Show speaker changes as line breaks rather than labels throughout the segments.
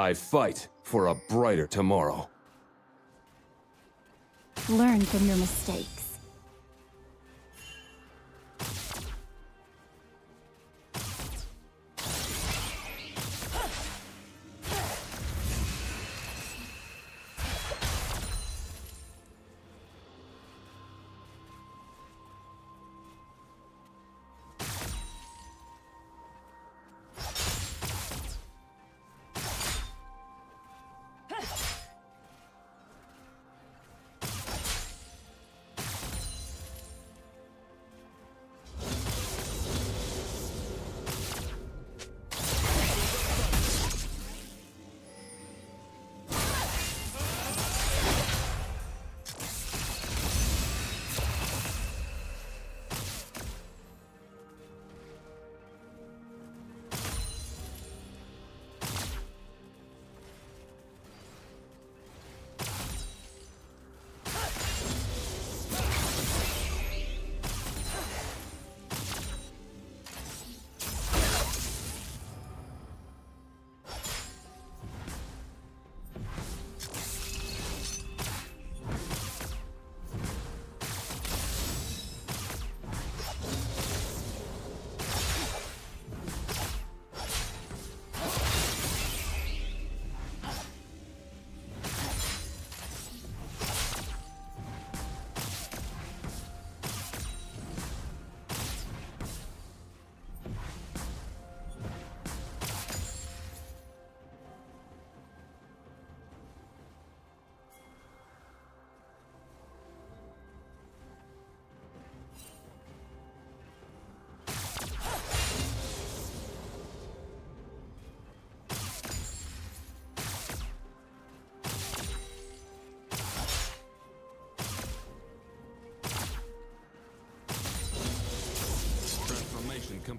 I fight for a brighter tomorrow.
Learn from your mistakes.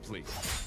Complete.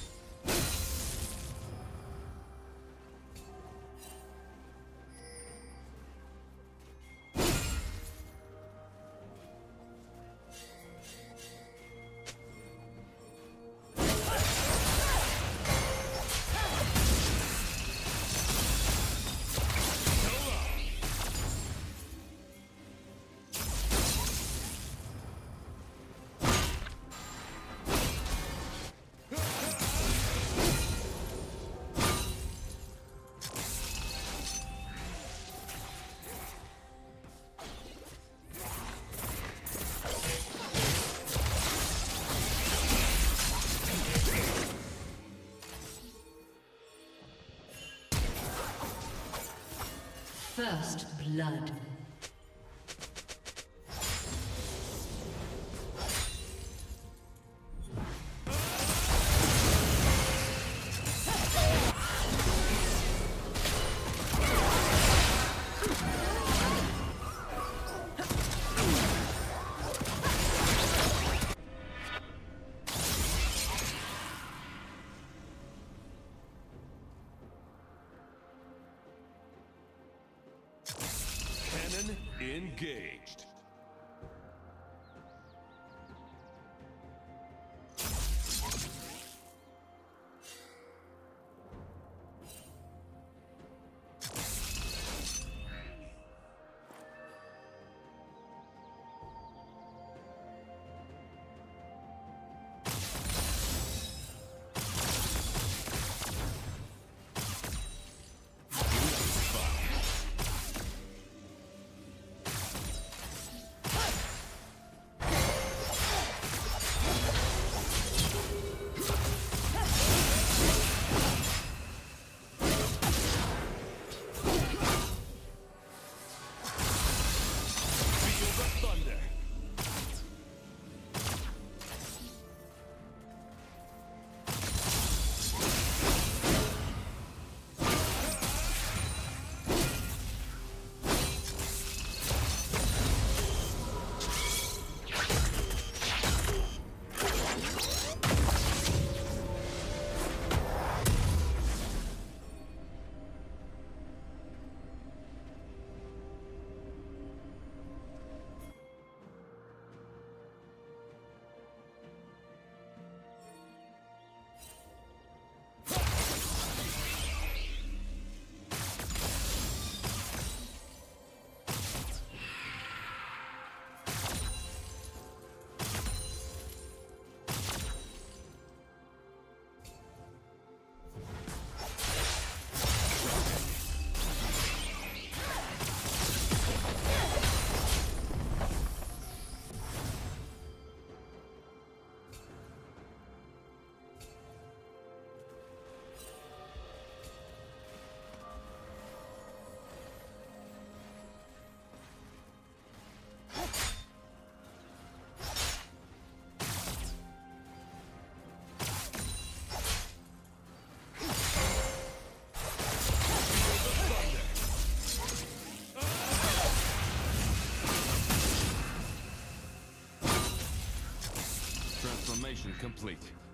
First blood.
Cannon Transformation complete.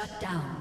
Shut down.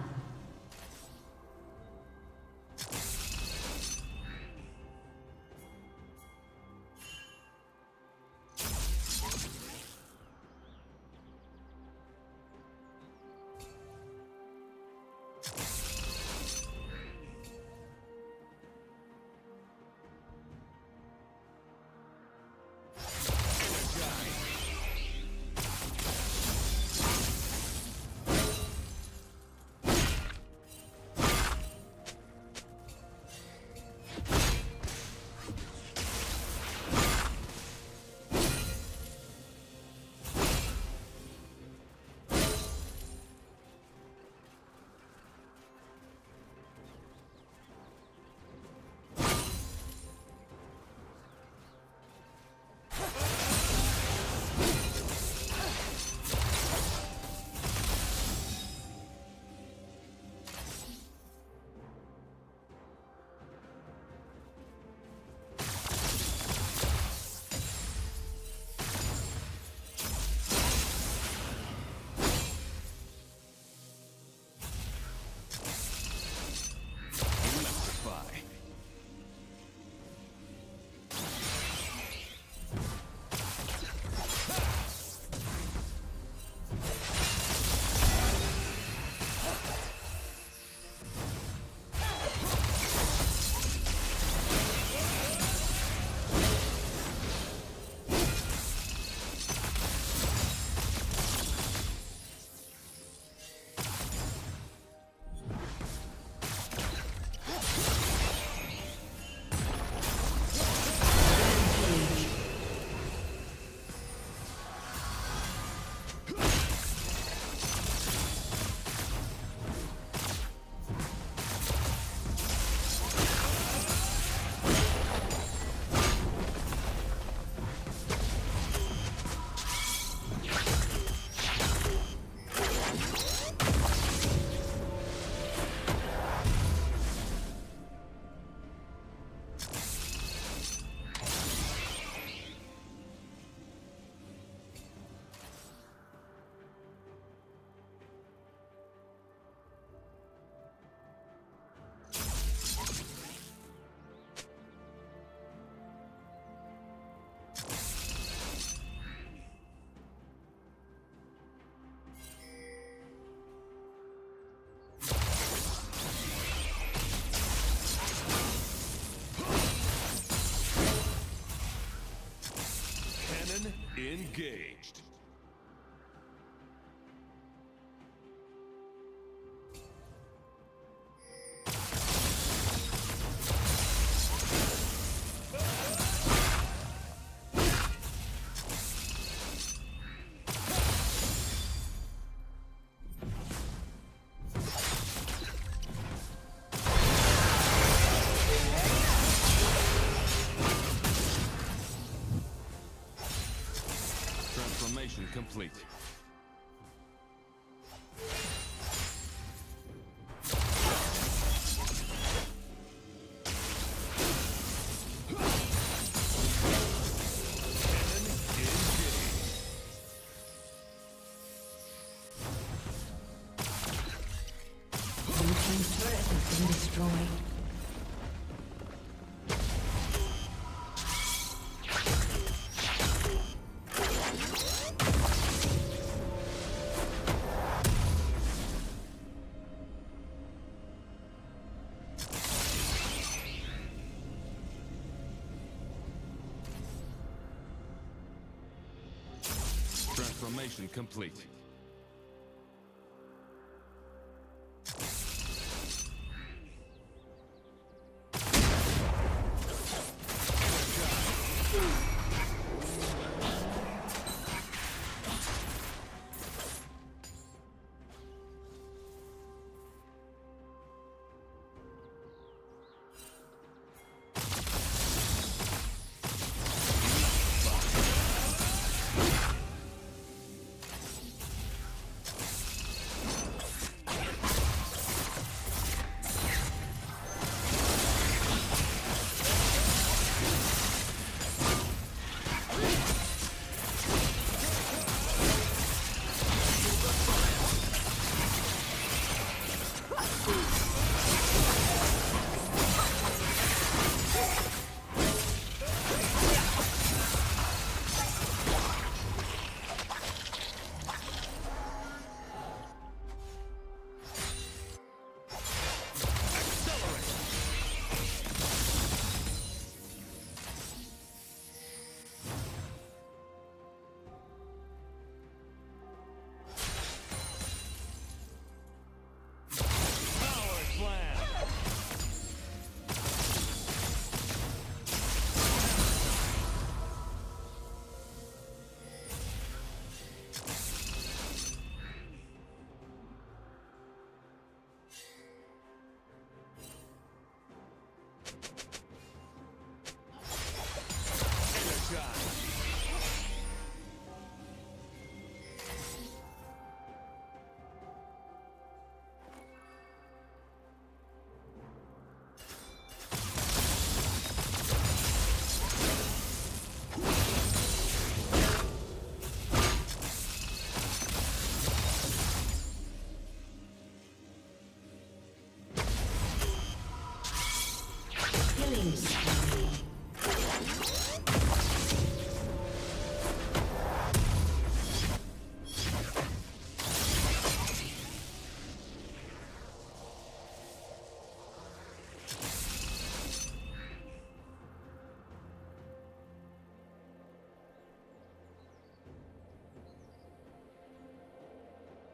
Engaged. Complete.
Destroyed.
Transformation complete.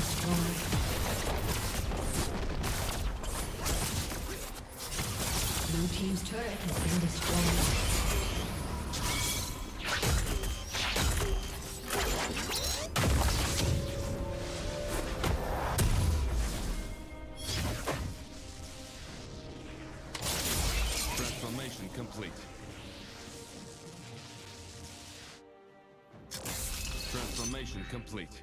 Destroyed. Blue team's turret has been destroyed.
Complete. Transformation complete.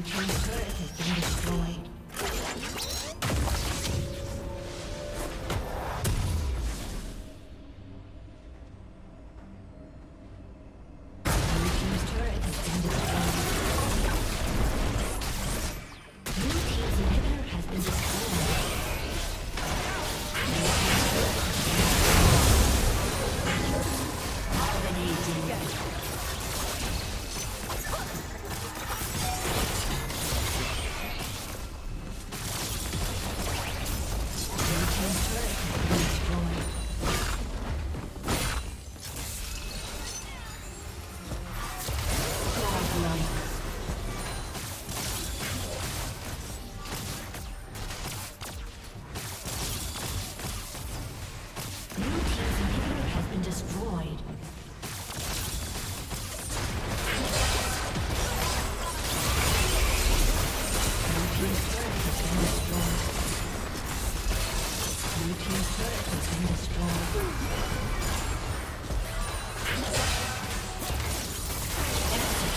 I'm turret has been destroyed.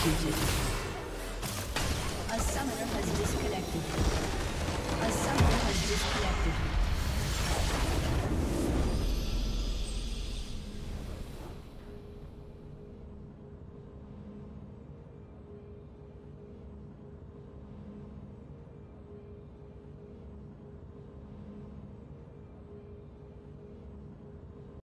Executed.